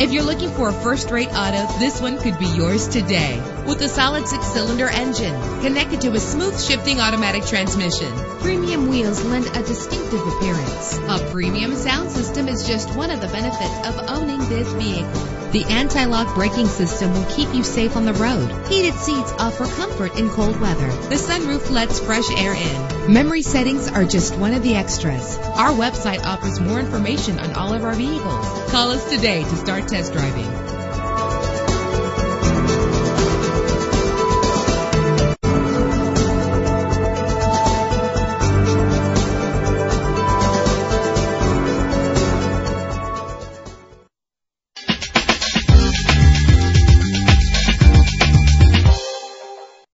If you're looking for a first-rate auto, this one could be yours today. With a solid six-cylinder engine connected to a smooth shifting automatic transmission, premium wheels lend a distinctive appearance. A premium sound system is just one of the benefits of owning this vehicle. The anti-lock braking system will keep you safe on the road. Heated seats offer comfort in cold weather. The sunroof lets fresh air in. Memory settings are just one of the extras. Our website offers more information on all of our vehicles. Call us today to start test driving.